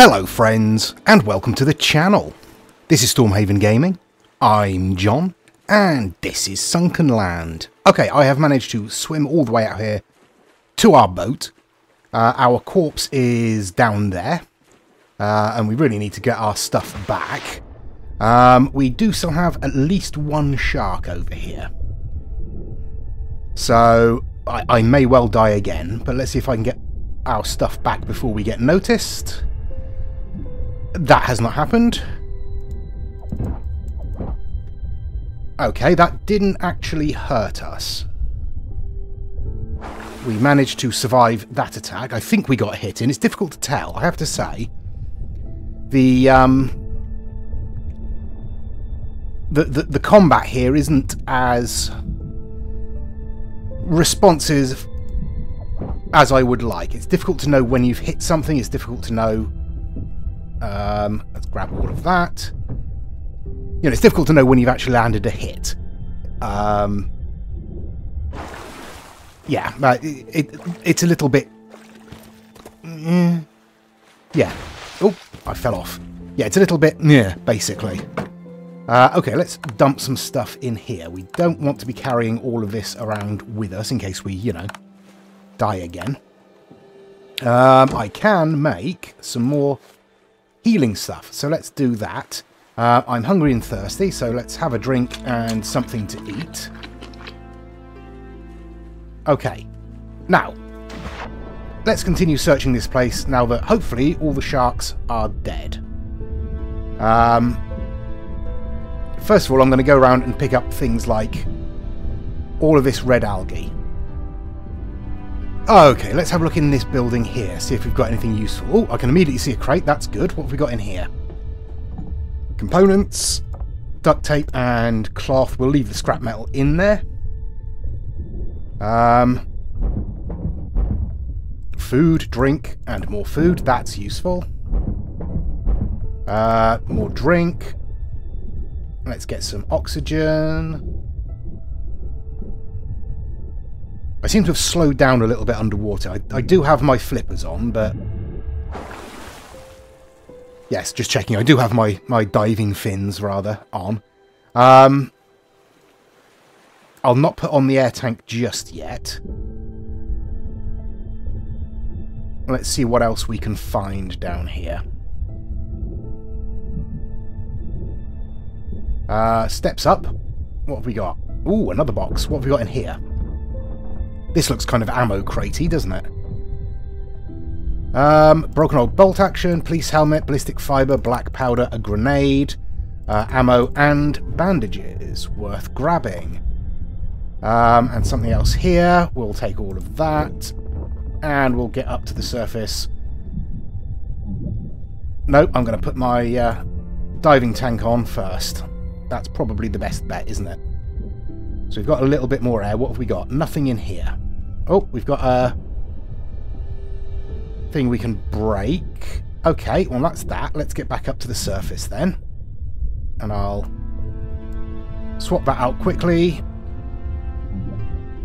Hello friends, and welcome to the channel. This is Stormhaven Gaming, I'm John, and this is Sunkenland. Okay, I have managed to swim all the way out here to our boat. Uh, our corpse is down there, uh, and we really need to get our stuff back. Um, we do still have at least one shark over here. So, I, I may well die again, but let's see if I can get our stuff back before we get noticed. That has not happened. Okay, that didn't actually hurt us. We managed to survive that attack. I think we got hit in. It's difficult to tell, I have to say. The, um... The, the, the combat here isn't as responsive as I would like. It's difficult to know when you've hit something. It's difficult to know um, let's grab all of that. You know, it's difficult to know when you've actually landed a hit. Um, yeah, it, it, it's a little bit... Mm, yeah. Oh, I fell off. Yeah, it's a little bit... Yeah, basically. Uh, okay, let's dump some stuff in here. We don't want to be carrying all of this around with us in case we, you know, die again. Um, I can make some more healing stuff. So let's do that. Uh, I'm hungry and thirsty, so let's have a drink and something to eat. Okay. Now, let's continue searching this place now that hopefully all the sharks are dead. Um, first of all, I'm going to go around and pick up things like all of this red algae. Okay, let's have a look in this building here, see if we've got anything useful. Oh, I can immediately see a crate, that's good. What have we got in here? Components, duct tape and cloth. We'll leave the scrap metal in there. Um, food, drink, and more food. That's useful. Uh, more drink. Let's get some oxygen. I seem to have slowed down a little bit underwater. I, I do have my flippers on, but... Yes, just checking. I do have my, my diving fins, rather, on. Um, I'll not put on the air tank just yet. Let's see what else we can find down here. Uh, steps up. What have we got? Ooh, another box. What have we got in here? This looks kind of ammo cratey, doesn't it? Um, broken old bolt action, police helmet, ballistic fibre, black powder, a grenade, uh, ammo, and bandages. Worth grabbing. Um, and something else here. We'll take all of that. And we'll get up to the surface. Nope, I'm going to put my uh, diving tank on first. That's probably the best bet, isn't it? So we've got a little bit more air. What have we got? Nothing in here. Oh, we've got a thing we can break. Okay, well that's that. Let's get back up to the surface then. And I'll swap that out quickly.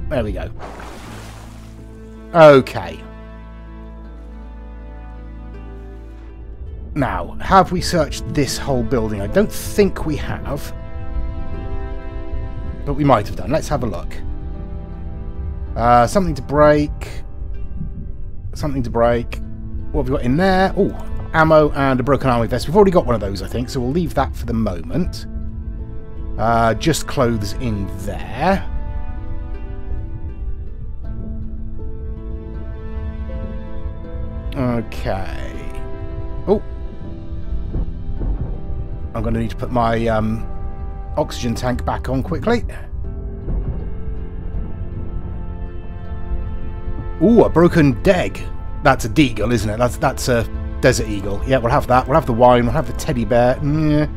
There we go. Okay. Now, have we searched this whole building? I don't think we have. But we might have done. Let's have a look. Uh, something to break. Something to break. What have we got in there? Oh, ammo and a broken army vest. We've already got one of those, I think, so we'll leave that for the moment. Uh, just clothes in there. Okay. Oh. I'm going to need to put my um, oxygen tank back on quickly. Ooh, a broken deg. That's a deagle, isn't it? That's that's a desert eagle. Yeah, we'll have that. We'll have the wine. We'll have the teddy bear. Mm,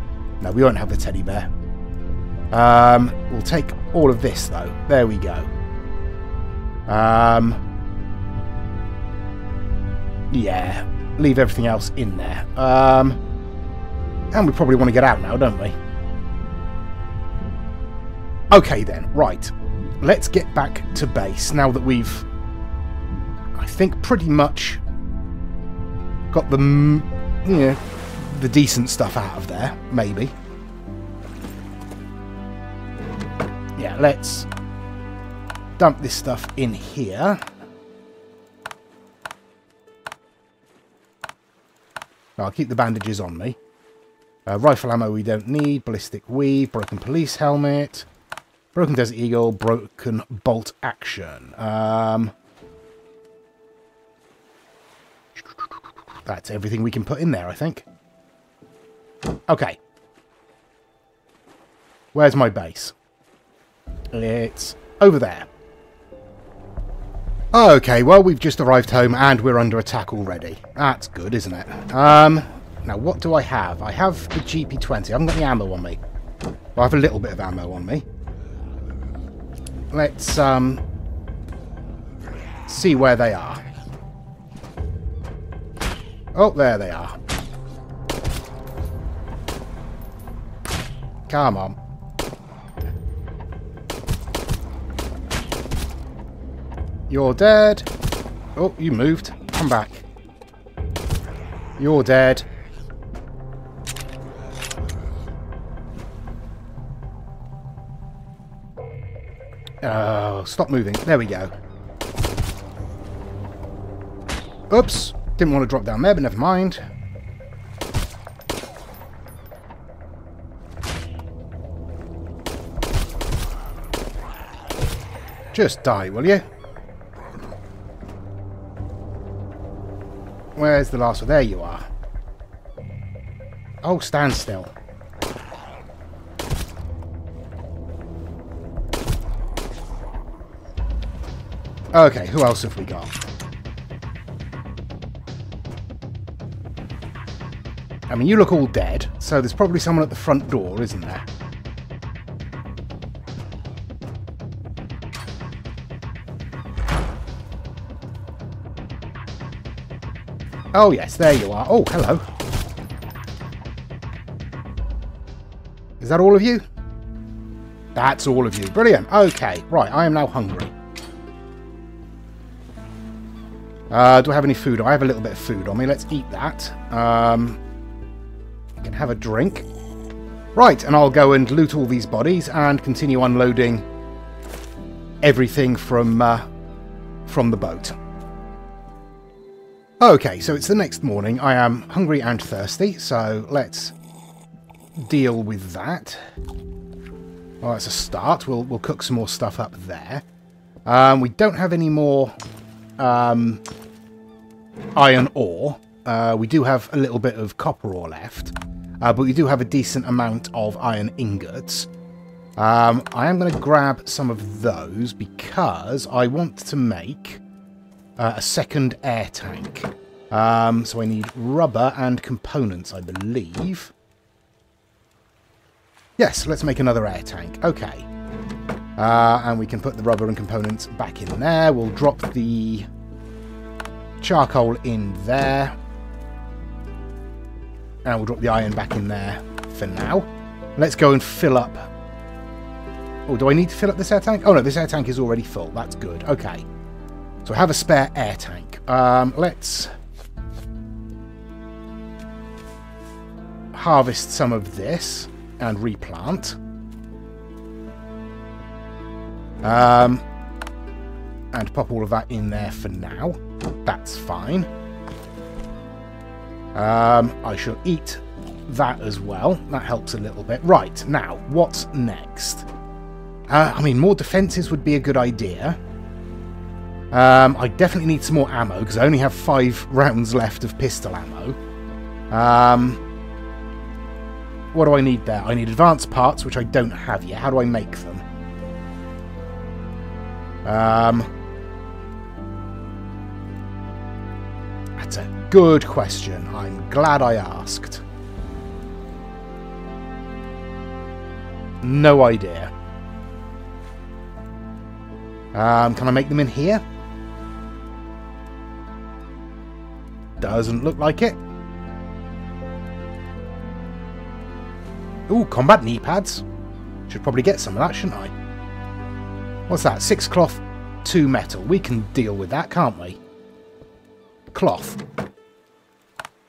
no, we won't have the teddy bear. Um, we'll take all of this, though. There we go. Um, yeah, leave everything else in there. Um, and we probably want to get out now, don't we? Okay then, right. Let's get back to base now that we've, I think, pretty much got the you know, the decent stuff out of there, maybe. Yeah, let's dump this stuff in here. I'll keep the bandages on me. Uh, rifle ammo we don't need. Ballistic weave. Broken police helmet. Broken Desert Eagle. Broken bolt action. Um, that's everything we can put in there, I think. Okay. Where's my base? It's over there. Okay, well, we've just arrived home and we're under attack already. That's good, isn't it? Um, now, what do I have? I have the GP-20. I haven't got any ammo on me. Well, I have a little bit of ammo on me. Let's, um, see where they are. Oh, there they are. Come on. You're dead. Oh, you moved. Come back. You're dead. Oh, stop moving. There we go. Oops. Didn't want to drop down there, but never mind. Just die, will you? Where's the last one? There you are. Oh, stand still. Okay, who else have we got? I mean, you look all dead, so there's probably someone at the front door, isn't there? Oh, yes, there you are. Oh, hello. Is that all of you? That's all of you. Brilliant. Okay, right, I am now hungry. Uh, do I have any food? I have a little bit of food on me. Let's eat that. Um, have a drink. Right, and I'll go and loot all these bodies and continue unloading everything from uh, from the boat. Okay, so it's the next morning. I am hungry and thirsty, so let's deal with that. Well, that's a start. We'll, we'll cook some more stuff up there. Um, we don't have any more um, iron ore. Uh, we do have a little bit of copper ore left, uh, but we do have a decent amount of iron ingots. Um, I am going to grab some of those because I want to make uh, a second air tank. Um, so I need rubber and components, I believe. Yes, let's make another air tank. Okay. Uh, and we can put the rubber and components back in there. We'll drop the charcoal in there. And we'll drop the iron back in there for now. Let's go and fill up. Oh, do I need to fill up this air tank? Oh no, this air tank is already full. That's good. Okay. So I have a spare air tank. Um, let's harvest some of this and replant. Um, and pop all of that in there for now. That's fine. Um, I shall eat that as well. That helps a little bit. Right, now, what's next? Uh, I mean, more defences would be a good idea. Um, I definitely need some more ammo, because I only have five rounds left of pistol ammo. Um, what do I need there? I need advanced parts, which I don't have yet. How do I make them? Um, that's a good question. I'm glad I asked. No idea. Um, can I make them in here? Doesn't look like it. Ooh, combat knee pads. Should probably get some of that, shouldn't I? What's that? Six cloth, two metal. We can deal with that, can't we? Cloth.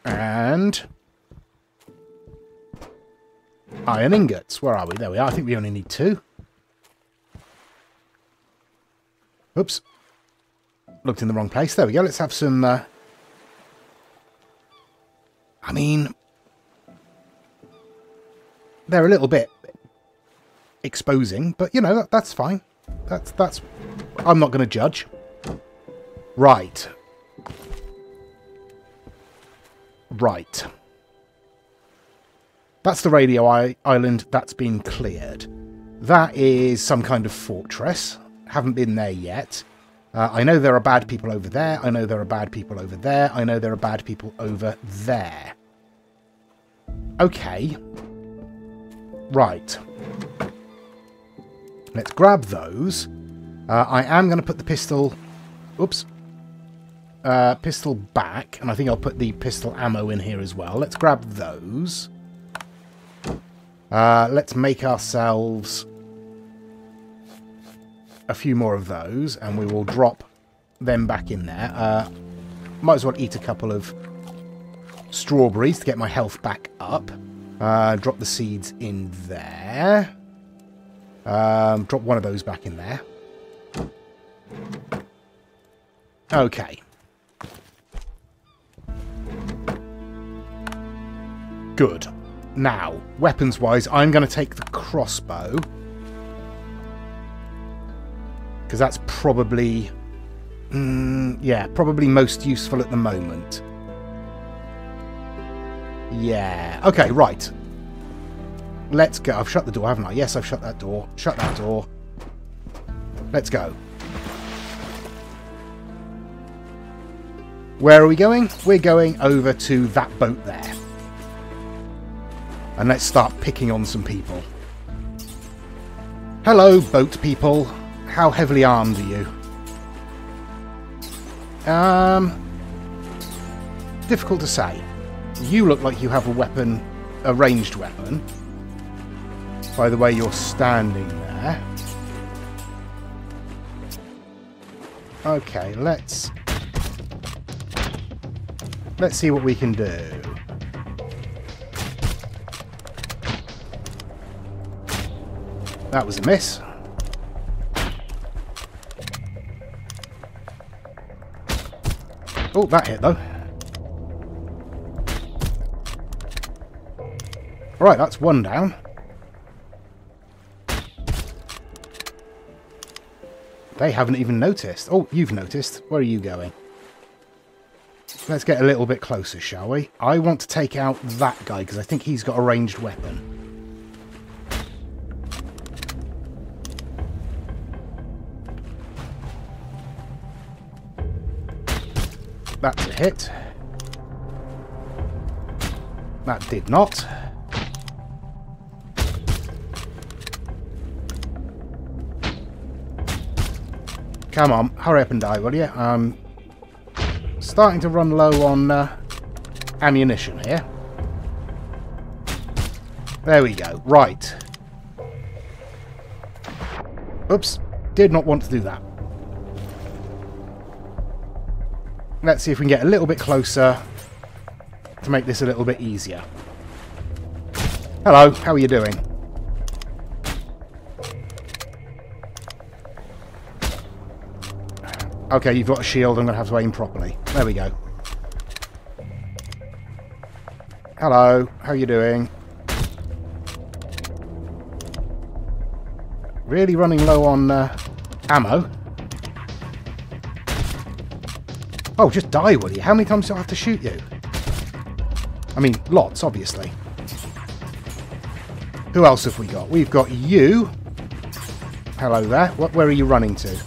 And... Iron ingots. Where are we? There we are. I think we only need two. Oops. Looked in the wrong place. There we go. Let's have some... Uh... I mean... They're a little bit exposing, but, you know, that, that's fine. That's... that's. I'm not going to judge. Right. Right. That's the radio island that's been cleared. That is some kind of fortress. Haven't been there yet. Uh, I know there are bad people over there. I know there are bad people over there. I know there are bad people over there. Okay. Right. Let's grab those. Uh, I am going to put the pistol... Oops. Uh, pistol back. And I think I'll put the pistol ammo in here as well. Let's grab those. Uh, let's make ourselves a few more of those, and we will drop them back in there. Uh, might as well eat a couple of strawberries to get my health back up. Uh, drop the seeds in there. Um, drop one of those back in there. Okay. Good. Now, weapons-wise, I'm going to take the crossbow. Because that's probably... Mm, yeah, probably most useful at the moment. Yeah. Okay, right. Let's go. I've shut the door, haven't I? Yes, I've shut that door. Shut that door. Let's go. Where are we going? We're going over to that boat there. And let's start picking on some people. Hello, boat people. How heavily armed are you? Um, difficult to say. You look like you have a weapon, a ranged weapon. By the way you're standing there. Okay, let's... Let's see what we can do. That was a miss. Oh, that hit though. Right, that's one down. They haven't even noticed. Oh, you've noticed. Where are you going? Let's get a little bit closer, shall we? I want to take out that guy because I think he's got a ranged weapon. That's a hit. That did not. Come on, hurry up and die, will you? I'm starting to run low on uh, ammunition here. There we go. Right. Oops. Did not want to do that. Let's see if we can get a little bit closer to make this a little bit easier. Hello, how are you doing? Okay, you've got a shield. I'm going to have to aim properly. There we go. Hello, how are you doing? Really running low on uh, ammo. Oh, just die, will you? How many times do I have to shoot you? I mean, lots, obviously. Who else have we got? We've got you. Hello there. What, where are you running to?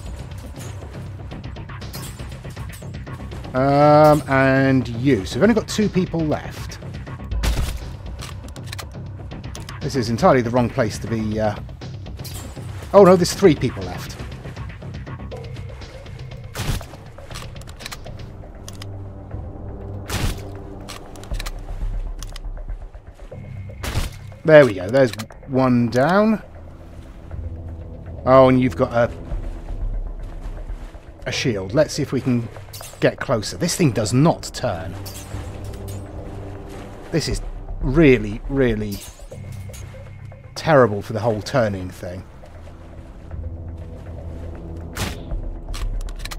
Um, and you. So we've only got two people left. This is entirely the wrong place to be... Uh... Oh no, there's three people left. There we go. There's one down. Oh, and you've got a a shield. Let's see if we can get closer. This thing does not turn. This is really, really terrible for the whole turning thing.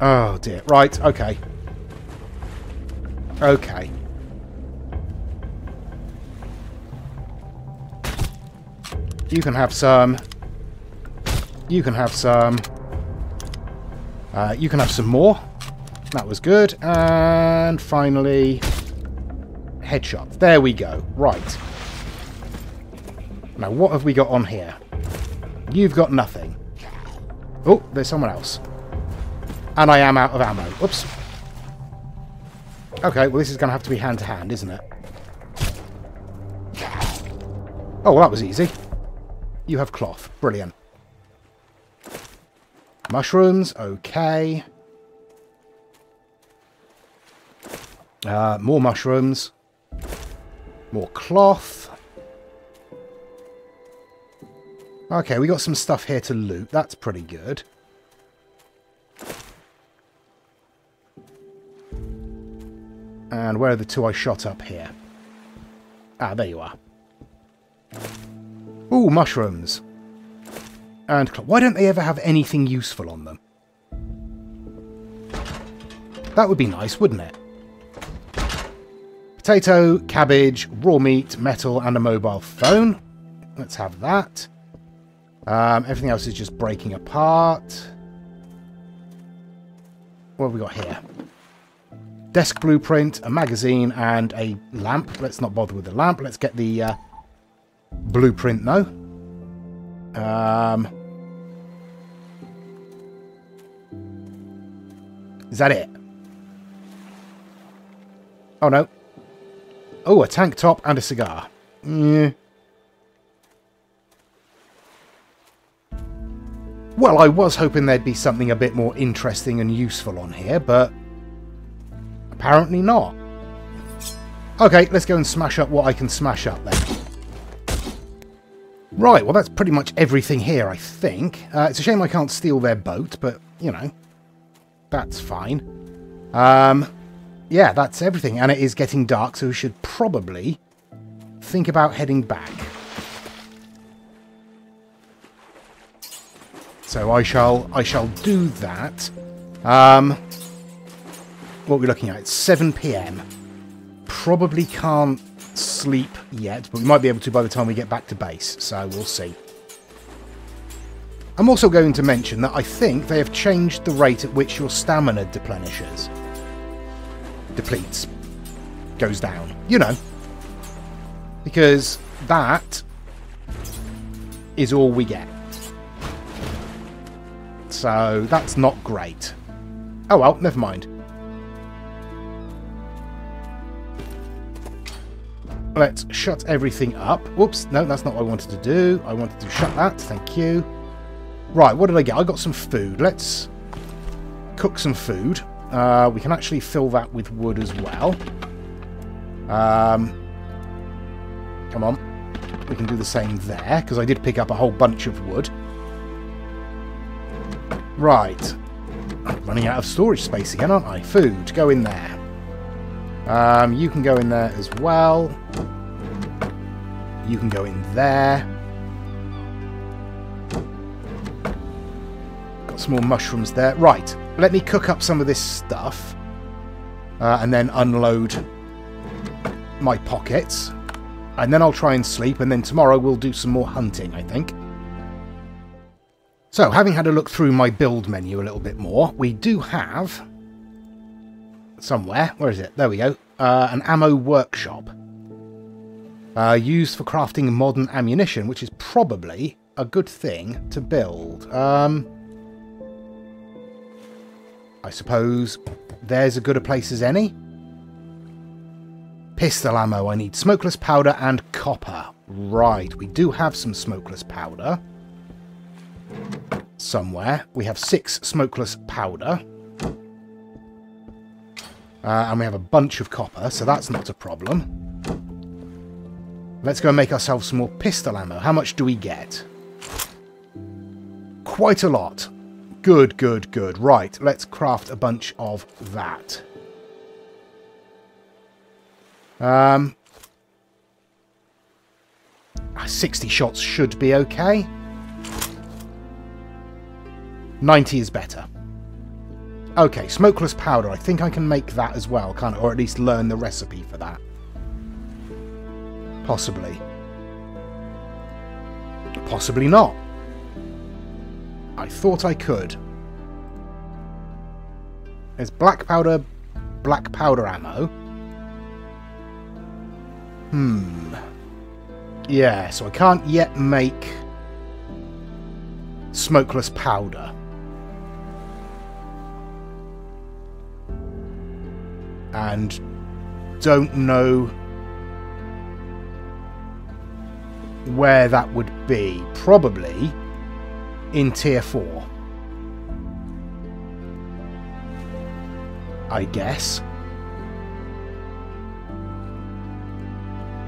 Oh dear. Right, okay. Okay. You can have some. You can have some. Uh, you can have some more. That was good. And finally, headshot. There we go. Right. Now, what have we got on here? You've got nothing. Oh, there's someone else. And I am out of ammo. Oops. Okay, well this is going to have to be hand-to-hand, -hand, isn't it? Oh, well that was easy. You have cloth. Brilliant. Mushrooms, okay. Uh, more mushrooms. More cloth. Okay, we got some stuff here to loot. That's pretty good. And where are the two I shot up here? Ah, there you are. Mushrooms. And why don't they ever have anything useful on them? That would be nice, wouldn't it? Potato, cabbage, raw meat, metal, and a mobile phone. Let's have that. Um, everything else is just breaking apart. What have we got here? desk blueprint, a magazine, and a lamp. Let's not bother with the lamp. Let's get the uh, blueprint, though. Um, is that it? Oh, no. Oh, a tank top and a cigar. Yeah. Well, I was hoping there'd be something a bit more interesting and useful on here, but Apparently not. Okay, let's go and smash up what I can smash up then. Right, well that's pretty much everything here, I think. Uh, it's a shame I can't steal their boat, but, you know, that's fine. Um, yeah, that's everything. And it is getting dark, so we should probably think about heading back. So I shall I shall do that. Um, what are we looking at? It's 7 p.m. Probably can't sleep yet, but we might be able to by the time we get back to base, so we'll see. I'm also going to mention that I think they have changed the rate at which your stamina deplenishes. Depletes. Goes down. You know. Because that is all we get. So that's not great. Oh well, never mind. Let's shut everything up. Whoops, no, that's not what I wanted to do. I wanted to shut that, thank you. Right, what did I get? I got some food. Let's cook some food. Uh, we can actually fill that with wood as well. Um, come on. We can do the same there, because I did pick up a whole bunch of wood. Right. I'm running out of storage space again, aren't I? Food, go in there. Um, you can go in there as well. You can go in there. Got some more mushrooms there. Right, let me cook up some of this stuff. Uh, and then unload my pockets. And then I'll try and sleep, and then tomorrow we'll do some more hunting, I think. So, having had a look through my build menu a little bit more, we do have somewhere. Where is it? There we go. Uh, an ammo workshop. Uh, used for crafting modern ammunition, which is probably a good thing to build. Um, I suppose there's as good a place as any. Pistol ammo. I need smokeless powder and copper. Right, we do have some smokeless powder. Somewhere. We have six smokeless powder. Uh, and we have a bunch of copper, so that's not a problem. Let's go and make ourselves some more pistol ammo. How much do we get? Quite a lot. Good, good, good. Right, let's craft a bunch of that. Um, Ah, 60 shots should be okay. 90 is better. Okay, smokeless powder. I think I can make that as well, can't? Or at least learn the recipe for that. Possibly. Possibly not. I thought I could. There's black powder, black powder ammo. Hmm. Yeah, so I can't yet make smokeless powder. And don't know where that would be. Probably in tier 4. I guess.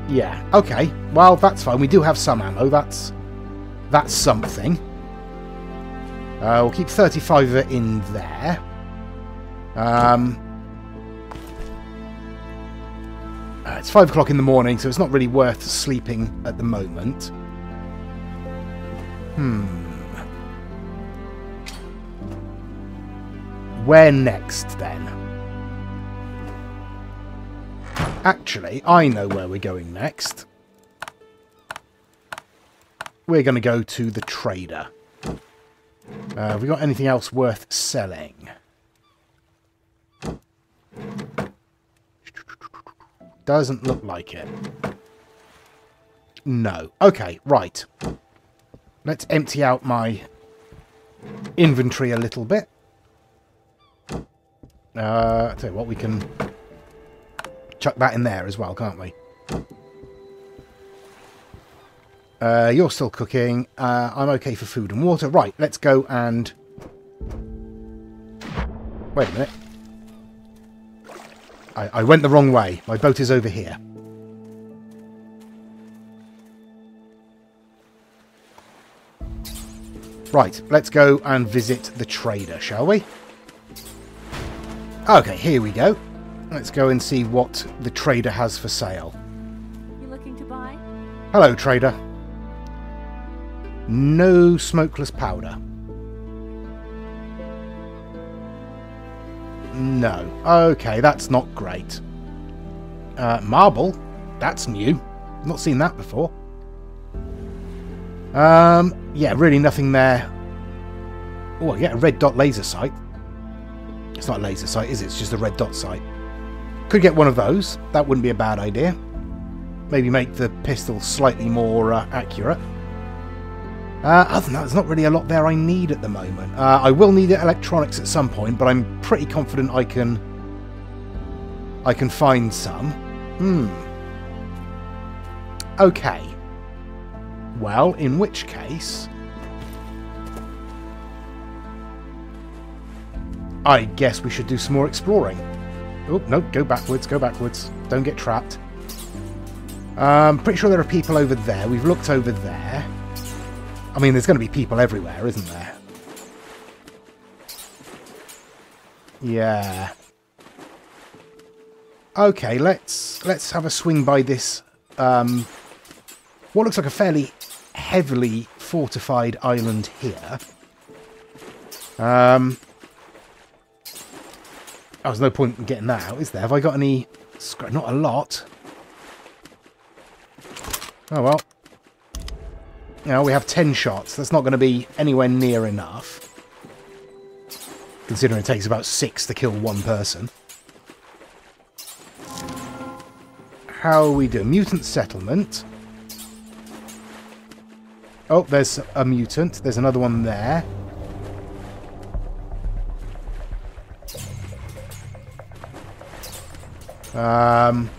Yeah, okay. Well, that's fine. We do have some ammo. That's that's something. Uh, we'll keep 35 of it in there. Um, it's 5 o'clock in the morning, so it's not really worth sleeping at the moment. Hmm. Where next, then? Actually, I know where we're going next. We're going to go to the trader. Uh, have we got anything else worth selling? Doesn't look like it. No. Okay, right. Let's empty out my inventory a little bit. Uh, tell you what, we can chuck that in there as well, can't we? Uh, you're still cooking. Uh, I'm okay for food and water. Right, let's go and... Wait a minute. I, I went the wrong way. My boat is over here. Right, let's go and visit the trader, shall we? Okay, here we go. Let's go and see what the trader has for sale. You looking to buy? Hello, trader. No smokeless powder. No. Okay, that's not great. Uh, marble? That's new. Not seen that before. Um, yeah, really nothing there. Oh, yeah, a red dot laser sight. It's not a laser sight, is it? It's just a red dot sight. Could get one of those. That wouldn't be a bad idea. Maybe make the pistol slightly more uh, accurate. Uh, other than that, there's not really a lot there I need at the moment. Uh, I will need electronics at some point, but I'm pretty confident I can... I can find some. Hmm. Okay. Well, in which case... I guess we should do some more exploring. Oh, no, go backwards, go backwards. Don't get trapped. Um, pretty sure there are people over there. We've looked over there. I mean, there's going to be people everywhere, isn't there? Yeah. Okay, let's let's have a swing by this um, what looks like a fairly heavily fortified island here. Um, oh, there's no point in getting that out, is there? Have I got any... Not a lot. Oh, well. You know, we have 10 shots. That's not going to be anywhere near enough. Considering it takes about 6 to kill one person. How we doing? Mutant settlement. Oh, there's a mutant. There's another one there. Um...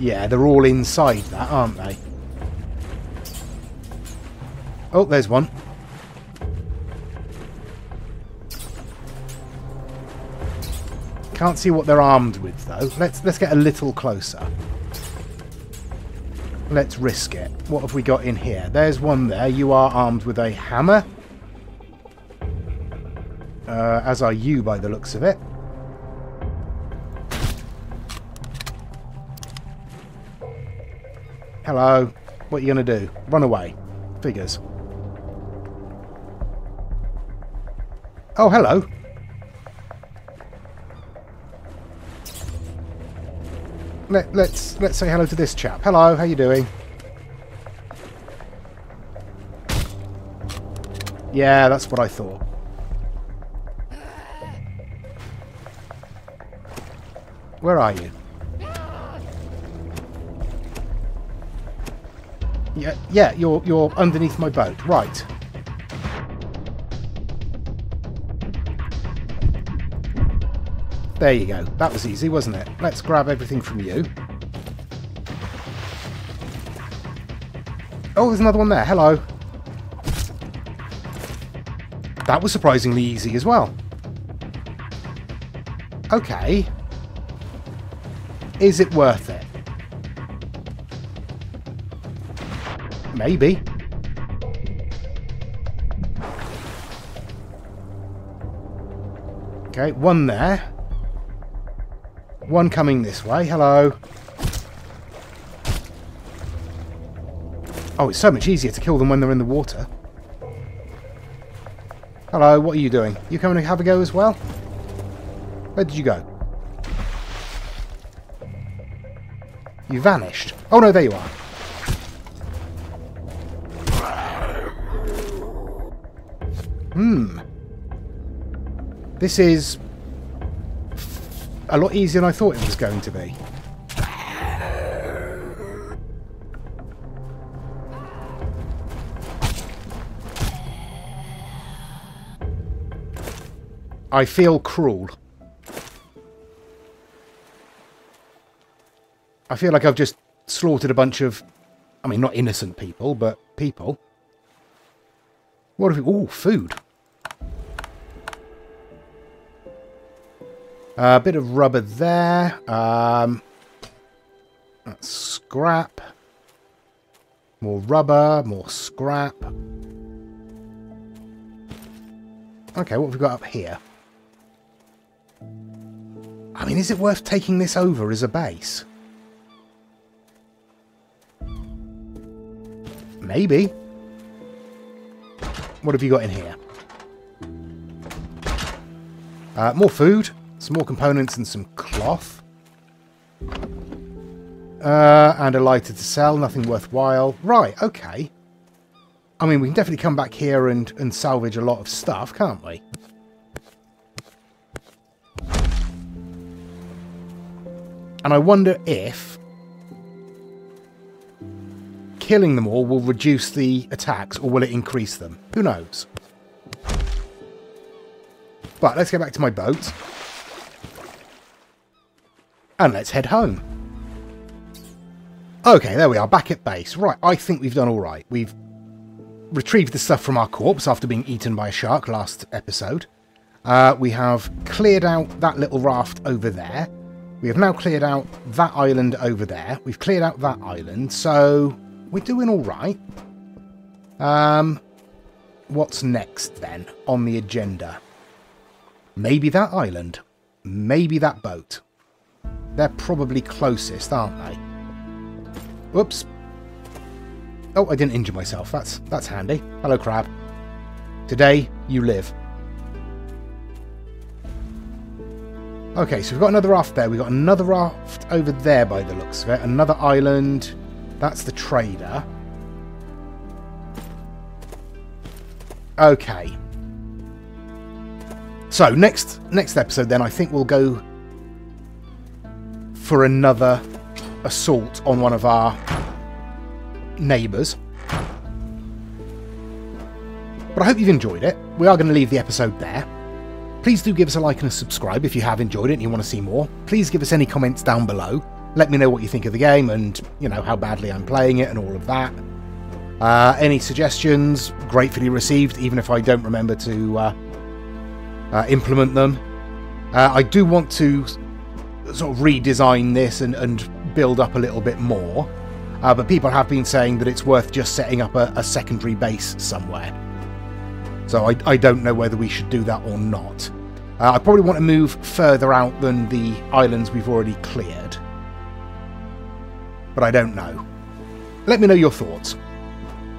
Yeah, they're all inside that, aren't they? Oh, there's one. Can't see what they're armed with, though. Let's let's get a little closer. Let's risk it. What have we got in here? There's one there. You are armed with a hammer. Uh, as are you, by the looks of it. Hello. What are you going to do? Run away. Figures. Oh, hello. Let, let's let's say hello to this chap. Hello, how you doing? Yeah, that's what I thought. Where are you? Yeah, yeah, you're you're underneath my boat. Right. There you go. That was easy, wasn't it? Let's grab everything from you. Oh, there's another one there. Hello. That was surprisingly easy as well. Okay. Is it worth it? Maybe. Okay, one there. One coming this way. Hello. Oh, it's so much easier to kill them when they're in the water. Hello, what are you doing? You coming to have a go as well? Where did you go? You vanished. Oh no, there you are. Hmm. This is a lot easier than I thought it was going to be. I feel cruel. I feel like I've just slaughtered a bunch of, I mean, not innocent people, but people. What if, ooh, food. A uh, bit of rubber there. Um, scrap. More rubber, more scrap. Okay, what have we got up here? I mean, is it worth taking this over as a base? Maybe. What have you got in here? Uh, more food, some more components and some cloth. Uh, and a lighter to sell, nothing worthwhile. Right, okay. I mean, we can definitely come back here and, and salvage a lot of stuff, can't we? And I wonder if killing them all will reduce the attacks or will it increase them? Who knows? But let's get back to my boat. And let's head home. Okay, there we are, back at base. Right, I think we've done alright. We've retrieved the stuff from our corpse after being eaten by a shark last episode. Uh, we have cleared out that little raft over there. We have now cleared out that island over there. We've cleared out that island, so we're doing all right. Um, what's next then on the agenda? Maybe that island. Maybe that boat. They're probably closest, aren't they? Oops. Oh, I didn't injure myself. That's that's handy. Hello, crab. Today, you live. Okay, so we've got another raft there. We've got another raft over there by the looks of it. Another island. That's the trader. Okay. So, next next episode then, I think we'll go for another assault on one of our neighbours. But I hope you've enjoyed it. We are going to leave the episode there. Please do give us a like and a subscribe if you have enjoyed it and you want to see more. Please give us any comments down below. Let me know what you think of the game and, you know, how badly I'm playing it and all of that. Uh, any suggestions, gratefully received, even if I don't remember to uh, uh, implement them. Uh, I do want to sort of redesign this and, and build up a little bit more. Uh, but people have been saying that it's worth just setting up a, a secondary base somewhere. So I, I don't know whether we should do that or not. Uh, I probably want to move further out than the islands we've already cleared. But I don't know. let me know your thoughts.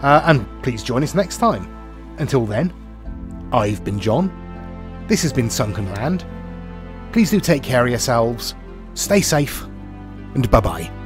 Uh, and please join us next time. Until then, I've been John. This has been Sunkenland. Please do take care of yourselves, stay safe, and bye bye.